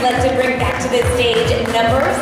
I'd like to bring back to the stage number six.